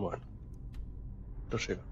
Bueno. Prosiga.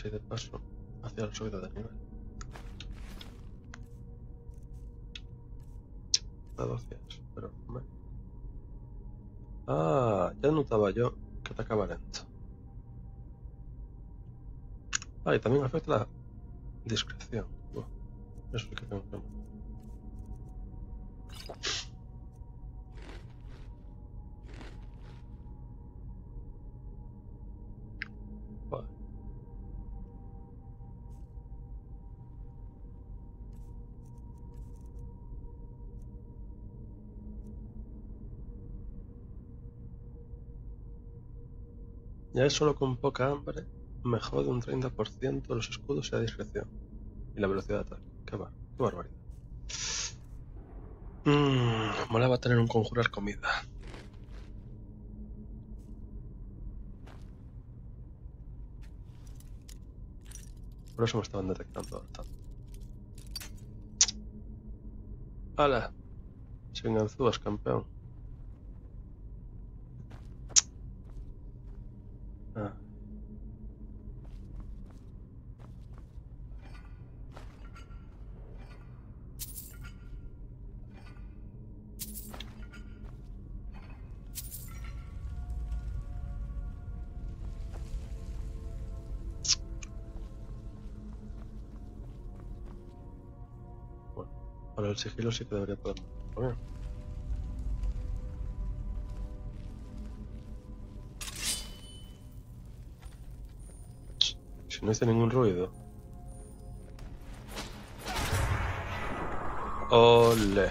Así de paso hacia la subida de nivel. A 200, pero bueno. Ah, ya notaba yo que atacaba lento. Ah, y también afecta la discreción. Eso Ya es solo con poca hambre mejor de un 30% los escudos y la discreción. Y la velocidad de ataque. Qué, bar qué barbaridad. Mmm, molaba tener un conjurar comida. Por eso me estaban detectando ahora tanto. ¡Hala! Sin ganzúas, campeón. Sigilo sí que debería poder poner. Si no hice ningún ruido. Ole.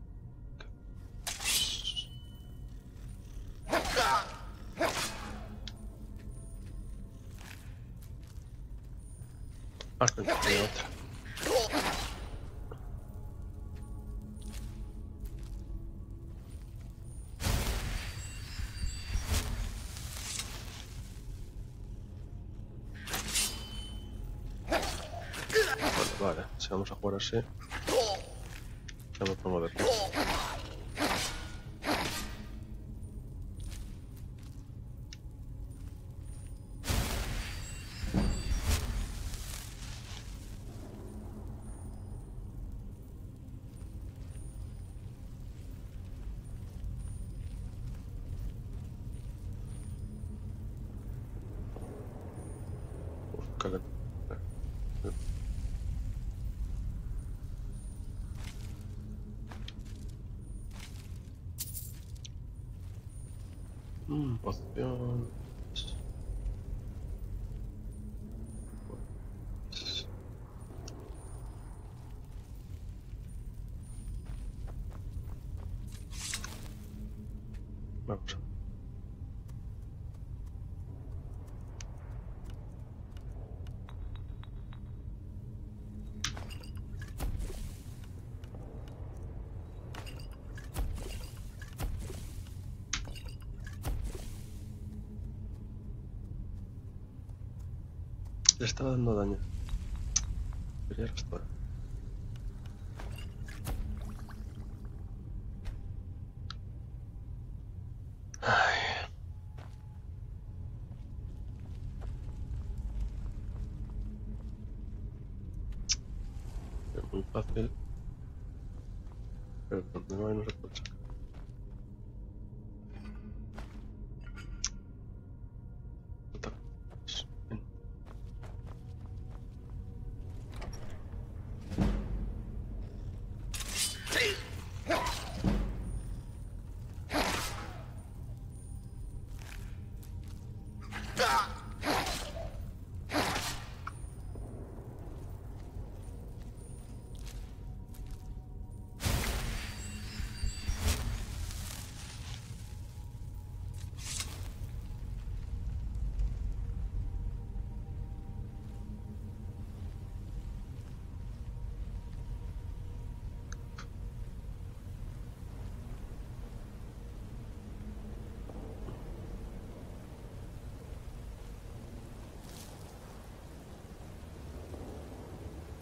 Ah, coño, otra. Vale, vale, si vamos a jugar así. Le estaba dando daño. Quería restaurar.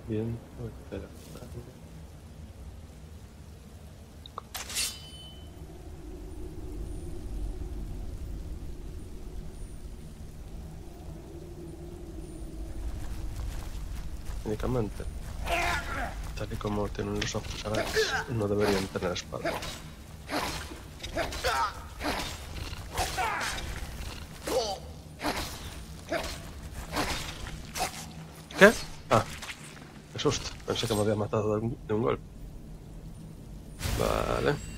Viento, espera. Únicamente, tal y como tienen los ojos no deberían tener espada. ¿Qué? Ah, qué que me había matado de un golpe. Vale.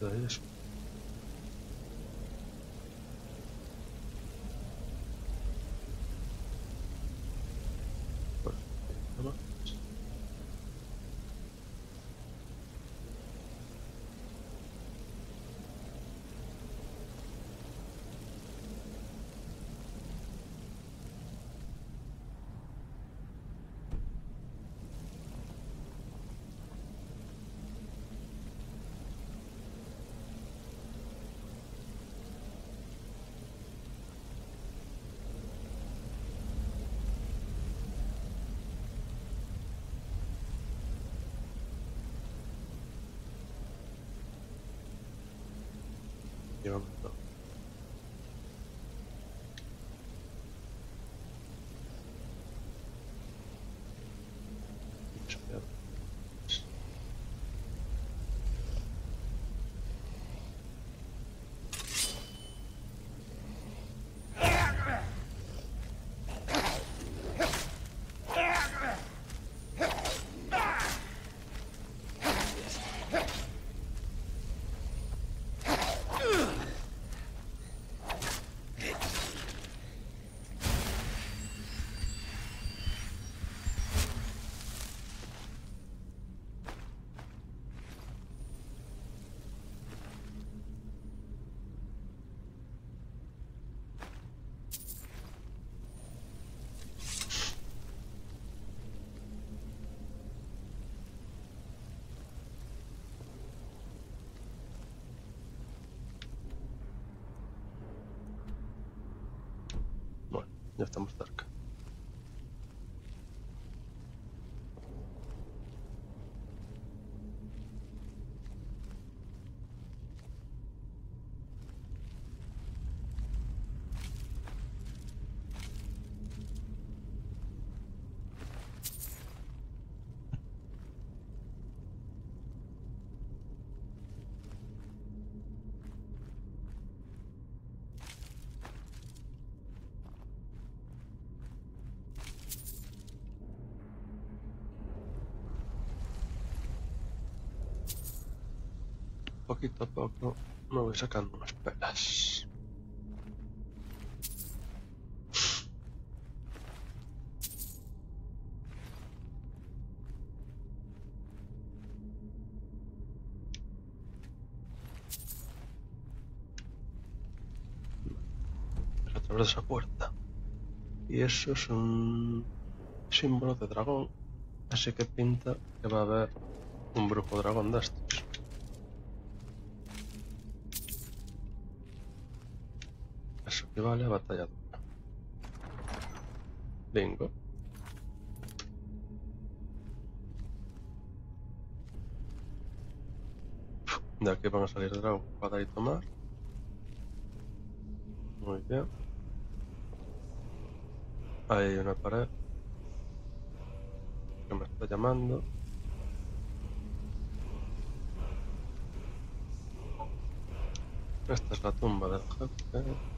Esto you know, Bueno, ya estamos cerca. poquito a poco me voy sacando unas pelas. Pero a través de esa puerta. Y eso es un símbolo de dragón. Así que pinta que va a haber un brujo dragón de esto. Eso equivale a batalla dura. Bingo. De aquí van a salir dragón para y tomar. Muy bien. Ahí hay una pared que me está llamando. Esta es la tumba del jefe.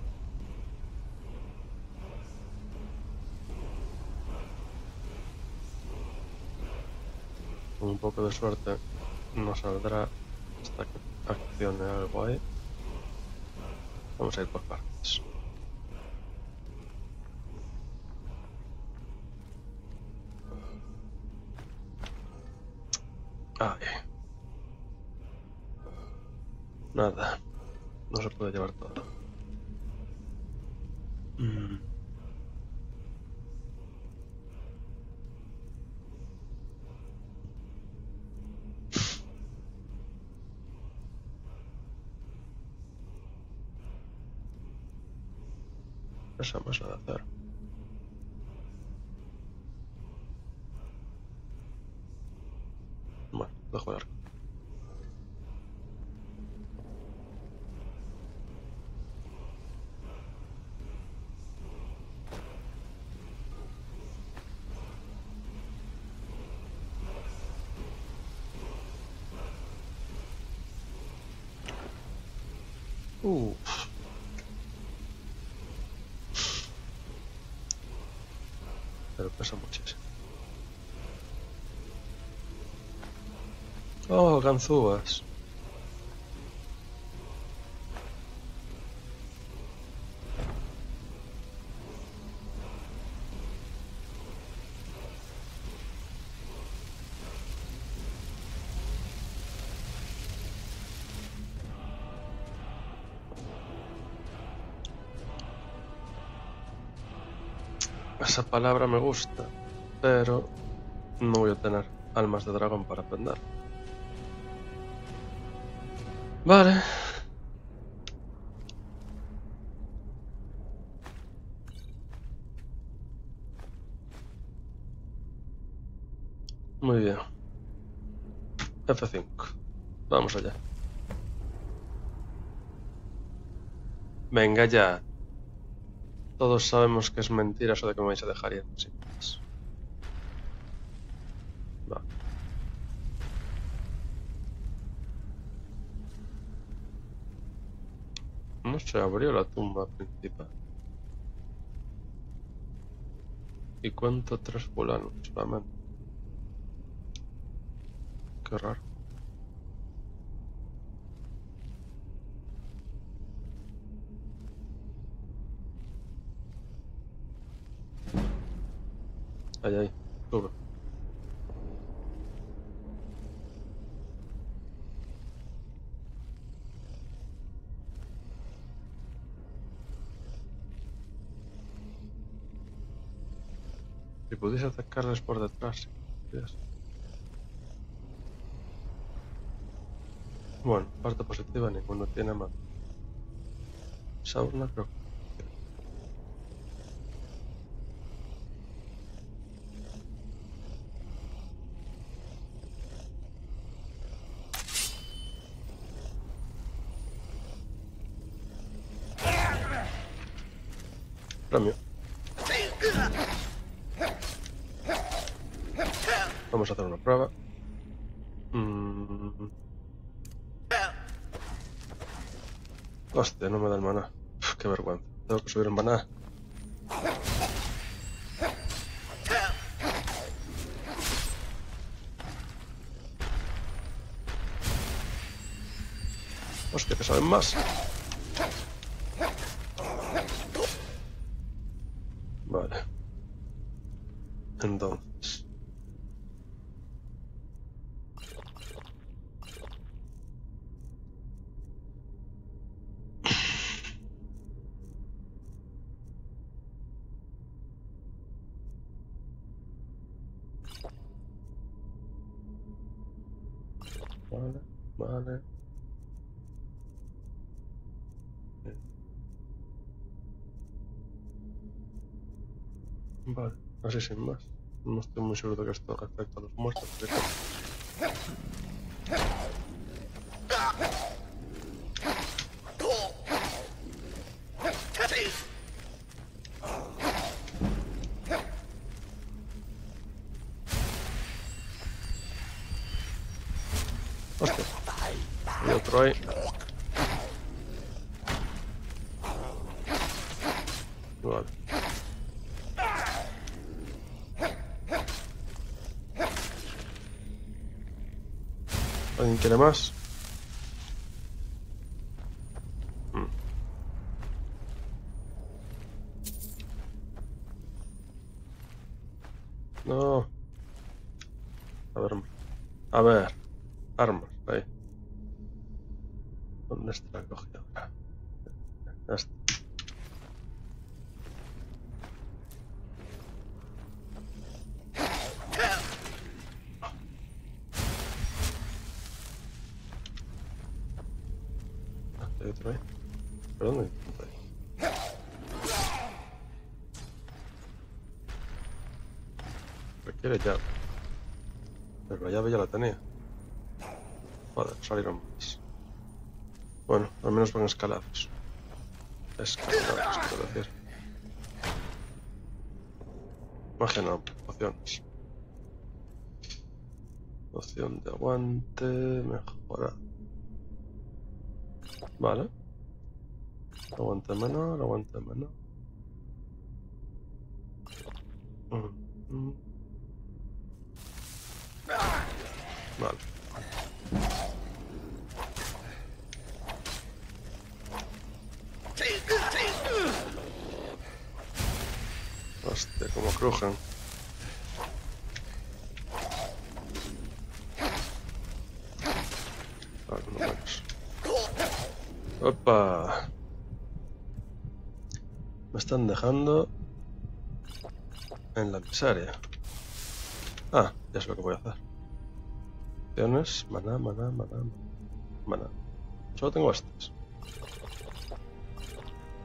Un poco de suerte no saldrá hasta que accione algo ahí. Vamos a ir por partes. Ay. Nada. No se puede llevar todo. Más nada hacer. Bueno, dejo el arco. Uf. Pero pesa muchísimo. Oh, ganzúas. Esa palabra me gusta, pero no voy a tener almas de dragón para aprender. Vale. Muy bien. F5. Vamos allá. Venga ya. Todos sabemos que es mentira eso de que me vais a dejar ir sin. No se abrió la tumba principal. Y cuento tres solamente. Qué raro. Ahí, ahí, sube. Si pudiese atacarles por detrás. pudieras. Bueno, parte positiva, ninguno tiene más. Sauna creo que Premio. Vamos a hacer una prueba. Mm. No me da el maná. Uf, qué vergüenza. Tengo que subir en maná. Hostia, que saben más. Vale. Entonces. Vale. Más. No estoy muy seguro de que esto afecta a los muertos. pero- Hostia. Y otro ahí. Vale. ¿Alguien quiere más? Mm. No. A ver. A ver. Armas, ahí. ¿Dónde está la cogida ahora? Ya está. Ah, hay otro ahí. ¿Pero dónde? Ahí. Requiere llave. Pero la llave ya la tenía. Joder, salieron más. Bueno, al menos van escalados. Escalados, quiero decir. No, pociones. Poción de aguante, mejora. Vale. Aguante menor, aguante menor. Mm, mm. Vale. Hostia, como crujen. Menos. Opa. Me están dejando en la miseria. Ah, ya sé lo que voy a hacer. Opciones, maná, maná, maná, maná. Solo tengo estas.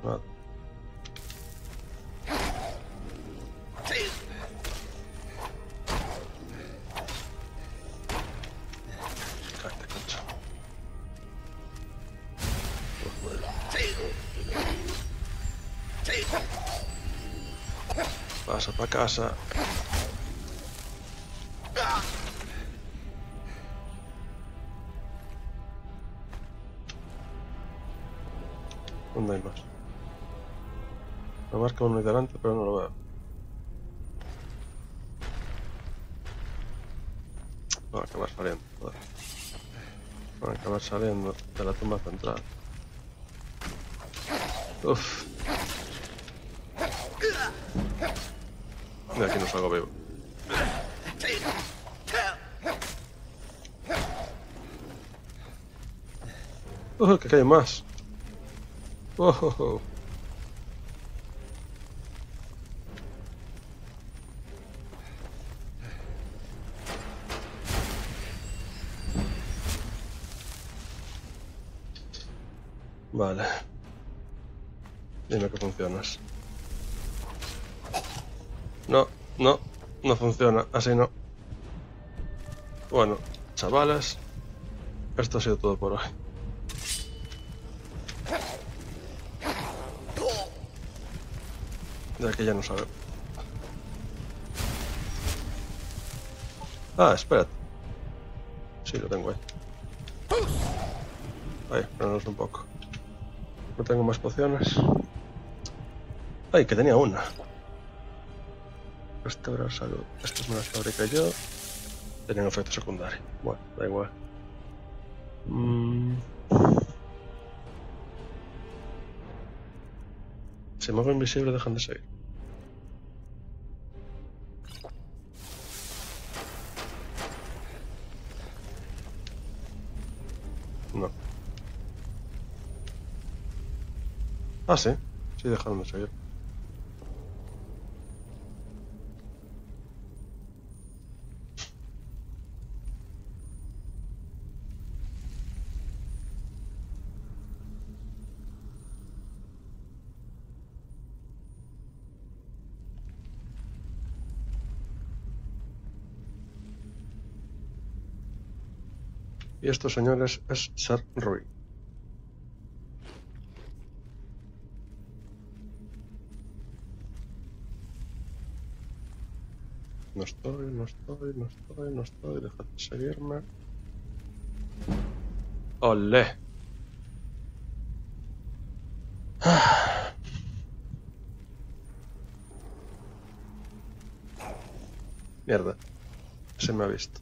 Nada. Casa. ¿Dónde hay más? Me marca uno ahí delante, pero no lo veo. Va a acabar saliendo, joder. Va a acabar saliendo de la tumba central. Uf. De aquí no salgo vivo. ¡Oh, que cae más! ¡Oh, oh, oh! Vale. Dime que funcionas. No, no, no funciona. Así no. Bueno, chavales. Esto ha sido todo por hoy. De aquí ya no sabe. Ah, espérate. Sí, lo tengo ahí. Ahí, frenos un poco. No tengo más pociones. Ay, que tenía una. Restaurar salud. Estas me las fabriqué yo. Tenían efecto secundario. Bueno, da igual. Mm. Me hago invisible dejan de seguir. No. Ah, sí. Sí dejaron de seguir. Y estos señores es Ser Rui. No estoy, no estoy, no estoy, no estoy. Dejad de seguirme. ¡Olé! Mierda. Se me ha visto.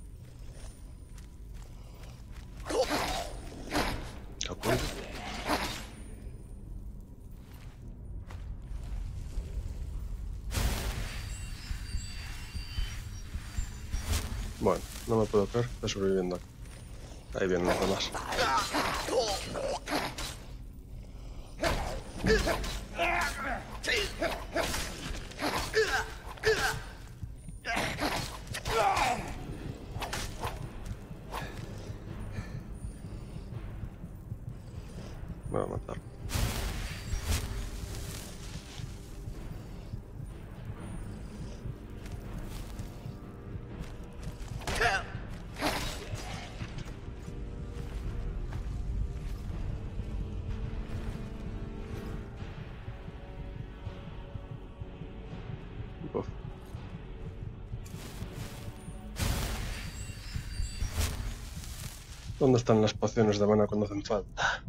Bueno, no me puedo creer que sobreviviendo. Ahí vienen los demás. ¿Dónde están las pociones de mana cuando hacen falta?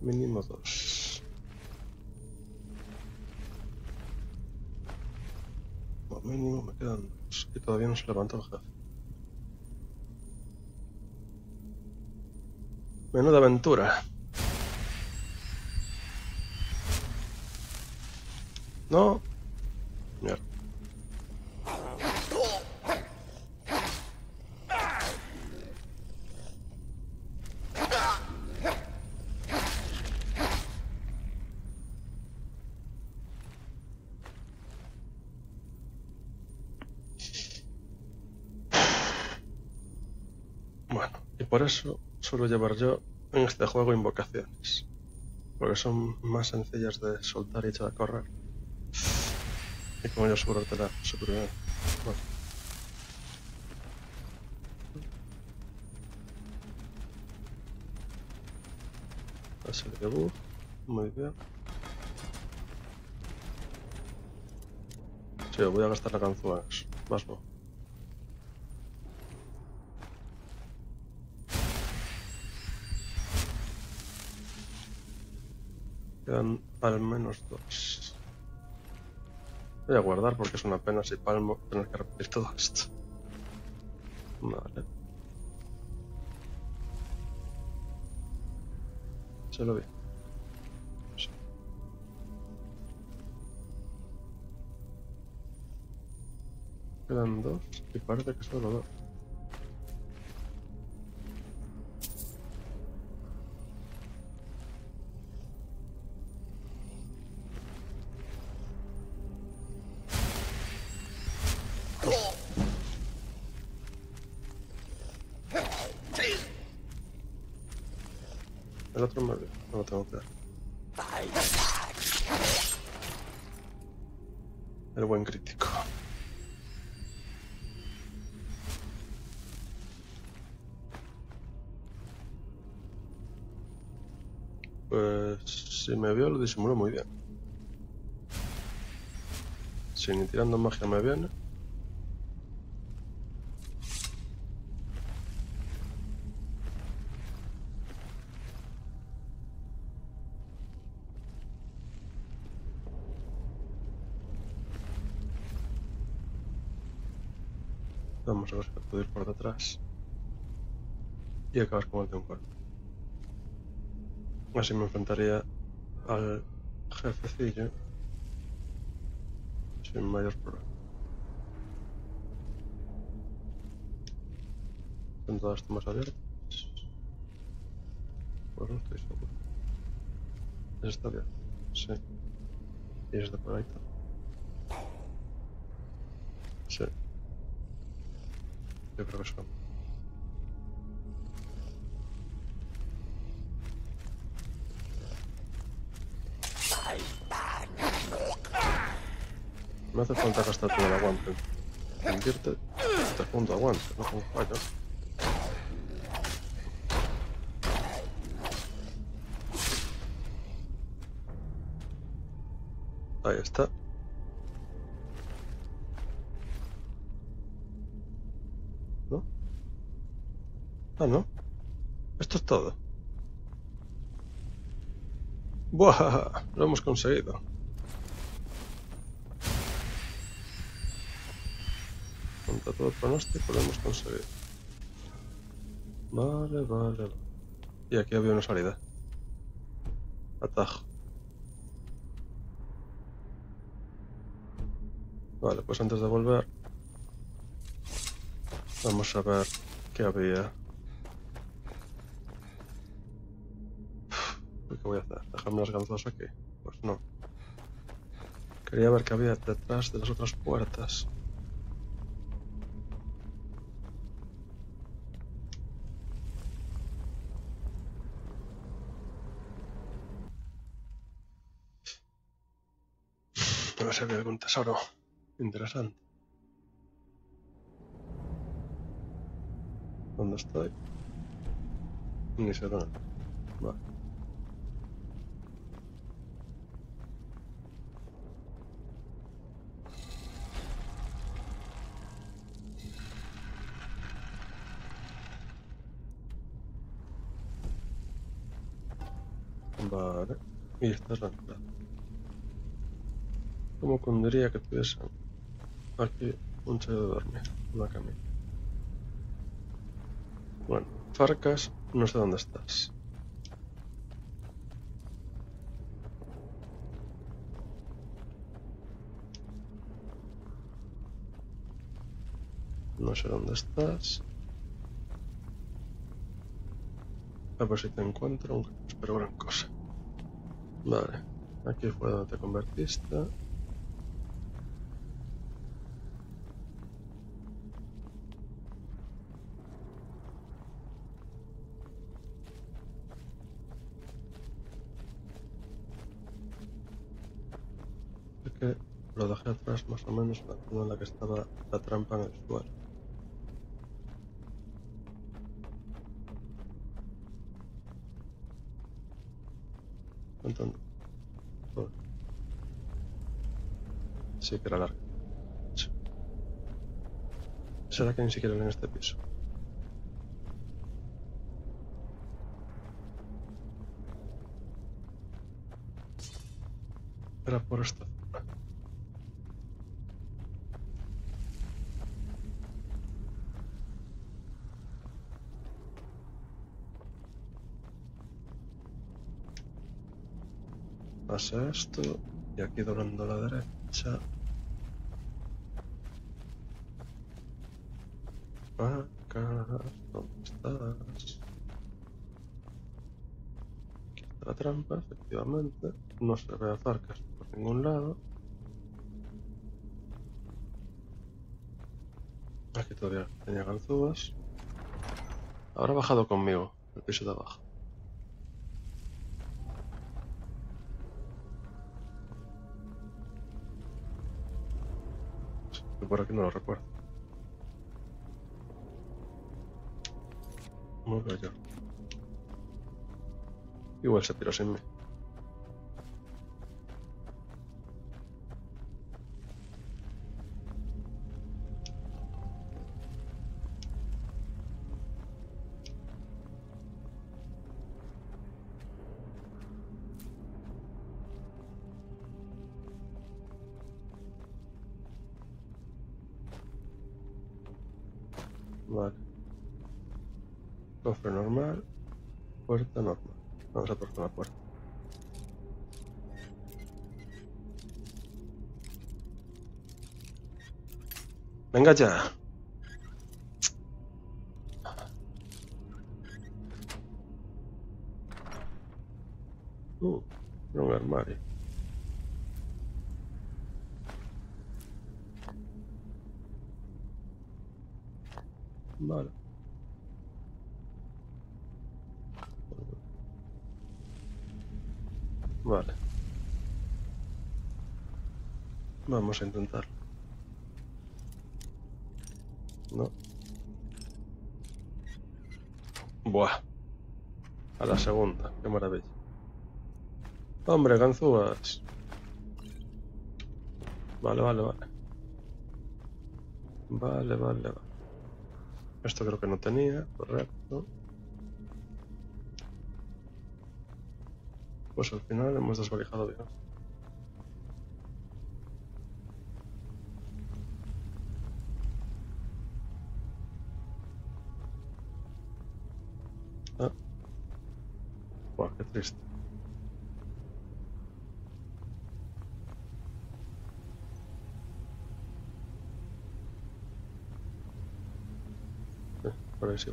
Mínimo dos. Como mínimo me quedan dos. Y todavía no se levanta el jefe. Menuda aventura. No. Bueno, y por eso suelo llevar yo en este juego invocaciones. Porque son más sencillas de soltar y echar a correr. Y con ello asegurarte la supervivencia. Bueno. Así de buff. Muy bien. Sí, voy a gastar la ganzúa. Más bo. Quedan al menos dos. Voy a guardar porque es una pena si palmo tener que repetir todo esto. Vale. Se lo vi. Quedan dos y parece que solo dos. Disimulo muy bien. Si ni tirando magia me viene. Vamos a ver si puedo ir por detrás. Y acabar con el de un cuerpo. Así me enfrentaría al jefecillo sin mayor problema. Están todas tomas abiertas. Pues no estoy seguro. ¿Esa está bien? Sí. Y es de por ahí también. Sí. Yo creo que son. No hace falta gastar todo el aguante. Invierte te junto aguante, no con fallo. Ahí está. ¿No? Ah, no. Esto es todo. ¡Buah! Lo hemos conseguido. Contra todo pronóstico lo hemos conseguido. Vale, vale. Y aquí había una salida. Atajo. Vale, pues antes de volver vamos a ver qué había. ¿Qué voy a hacer? ¿Dejarme las ganzos aquí? Pues no. Quería ver qué había detrás de las otras puertas. Ver si había algún tesoro interesante. ¿Dónde estoy? Ni dónde. Vale. Vale. Y esta es la entrada. Como condiría que tuviesen aquí un sitio de dormir, una camilla. Bueno, Farcas, no sé dónde estás. No sé dónde estás. A ver si te encuentro, aunque no espero gran cosa. Vale, aquí fue donde te convertiste. Sé que lo dejé atrás más o menos en la zona en la que estaba la trampa en el suelo. Sí que era larga. ¿Será que ni siquiera en este piso? Era por esta Pasa esto y aquí doblando la derecha. Vacas, ¿dónde estás? Aquí está la trampa, efectivamente. No se ve a por ningún lado. Aquí todavía tenía ganzúas. Habrá bajado conmigo, el piso de abajo. Por aquí no lo recuerdo. Veo yo. Igual se tiró sin mí. Vamos a por la puerta. Venga ya. Uh, un armario. Vamos a intentarlo. No. Buah. A la segunda. Qué maravilla. Hombre, ganzúas. Vale, vale, vale. Vale, vale, vale. Esto creo que no tenía, correcto. Pues al final hemos desvalijado bien. Eh, por ahí sí.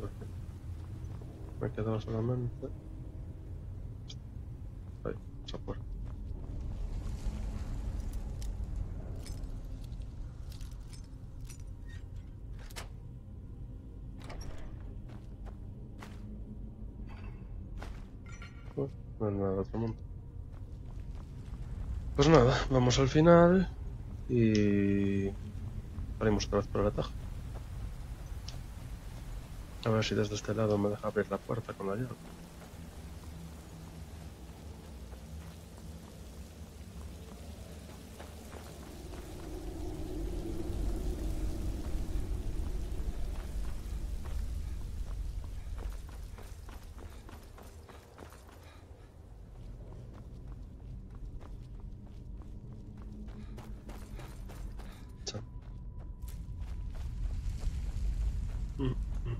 Me he quedado solamente. Ahí, esa puerta. Bueno, no hay nada de otro mundo. Pues nada, vamos al final y salimos otra vez por el atajo. A ver si desde este lado me deja abrir la puerta con la llave. Chao. Mm, mm.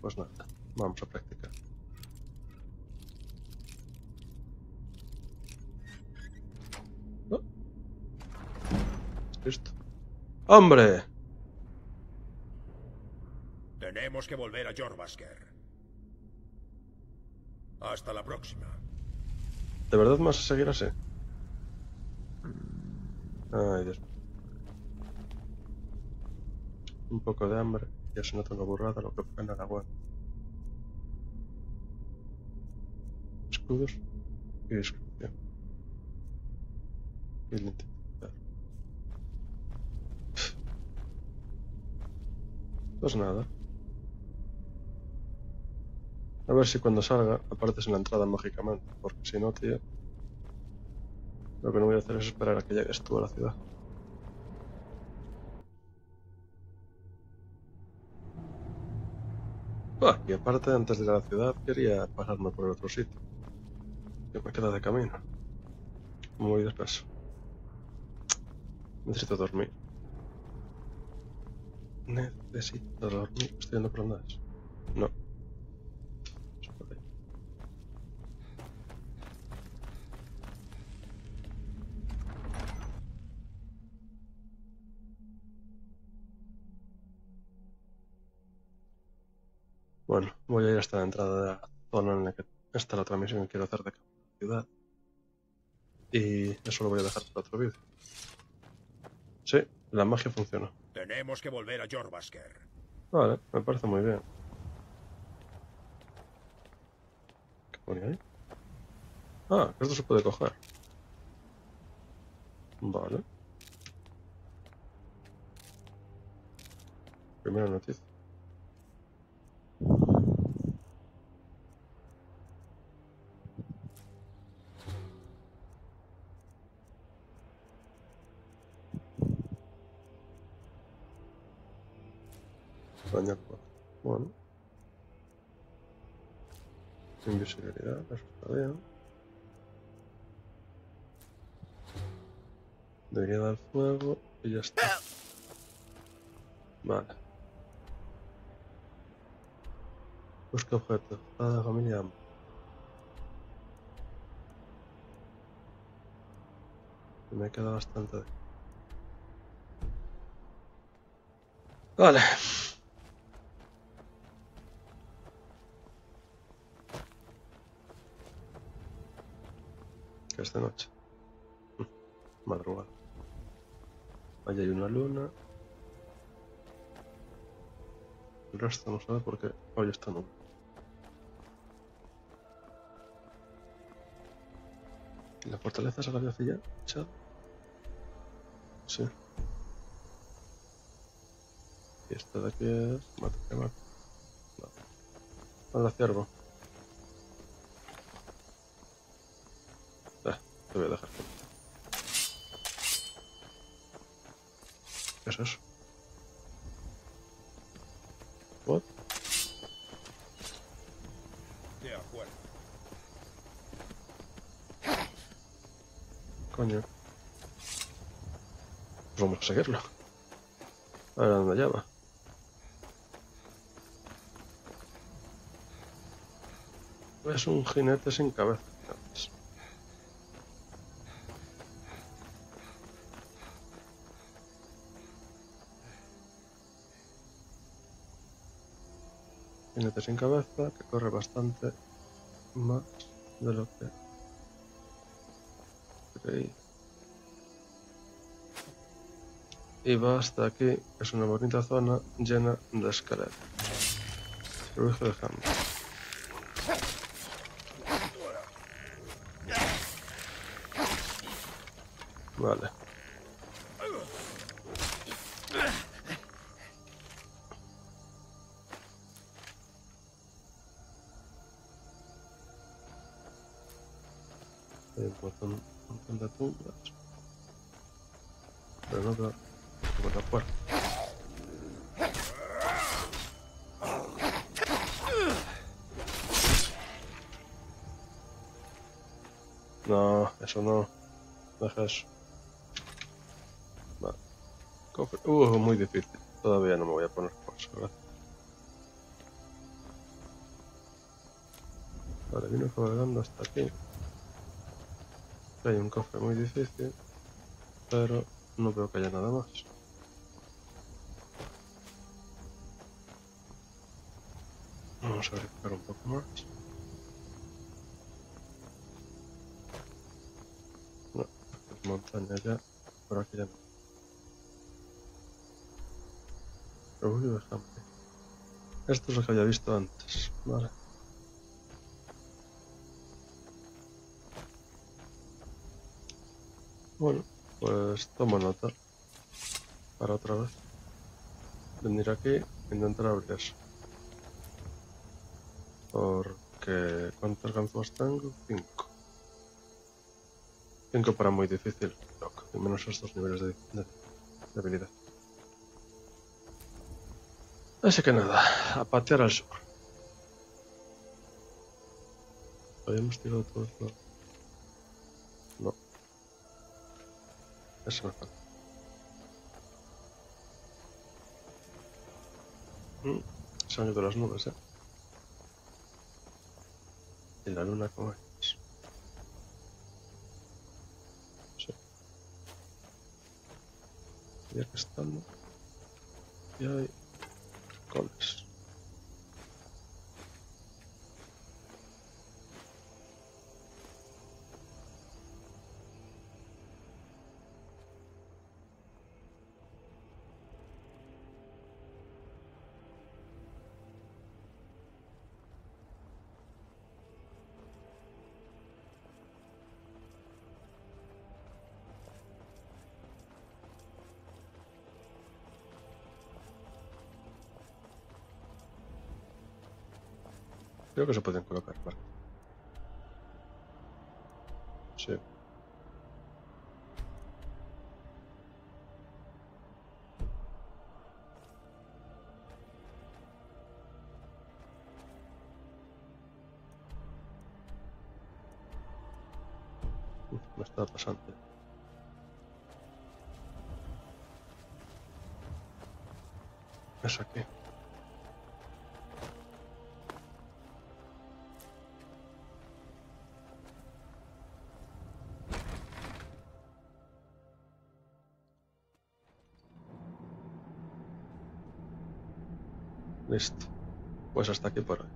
Pues nada, vamos a practicar. Oh. ¡Hombre! Tenemos que volver a Jorbasker. Hasta la próxima. ¿De verdad vas a seguir así? Ay, Dios. Un poco de hambre. Ya se nota una burrada lo que fue en Aragón. Escudos y descripción. Y. Pues nada. A ver si cuando salga apareces en la entrada mágicamente, porque si no, tío, lo que no voy a hacer es esperar a que llegues tú a la ciudad. Ah, y aparte, antes de ir a la ciudad, quería pasarme por el otro sitio. Que me queda de camino. Muy despacio. Necesito dormir. Necesito dormir. Estoy yendo por andas. No. Bueno, voy a ir hasta la entrada de la zona en la que está la otra misión que quiero hacer de la ciudad. Y eso lo voy a dejar para otro vídeo. Sí, la magia funciona. Tenemos que volver a Jorbasker. Vale, me parece muy bien. ¿Qué pone ahí? Ah, esto se puede coger. Vale. Primera noticia. Bueno. Invisibilidad, bien. Debilidad al fuego y ya está. Vale. Busca objeto. Ah, familia. Me queda bastante. Vale. De noche. Madrugada. Allí hay una luna. El resto no sabe por qué hoy está nube. ¿La fortaleza se la había ya? echado? Sí. Y esta de aquí es... Mata, que mata. No. Anda, ciervo. Seguirlo. A dónde lleva. Es un jinete sin cabeza. Jinete sin cabeza que corre bastante más de lo que creí. Y va hasta aquí, es una bonita zona llena de escaleras. Refugio de Ham. Vale. Hay un montón, de tumbas. Pero no veo por la puerta. No, eso no. Deja eso. Vale. Cofre. Uh, muy difícil. Todavía no me voy a poner por eso. Vale, vino cabalgando hasta aquí. Hay un cofre muy difícil, pero no veo que haya nada más. Vamos a verificar un poco más. No, es montaña ya, por aquí ya no. Refugio de Hampe. Esto es lo que había visto antes, vale. Bueno, pues tomo nota. Para otra vez. Venir aquí e intentar abrir eso. Porque... ¿Cuántas ganzúas tengo? Cinco. Cinco para muy difícil. Loco. Y menos estos niveles de, habilidad. Así que nada, a patear al sur. Habíamos tirado todos los... No. Eso me falta. Mm, se han ido las nubes, eh. Y la luna como es. Sí. Y aquí estando. Y hay coles. Creo que se pueden colocar, vale. Sí. Uf, me está pasando. Es aquí. Pues hasta aquí por hoy.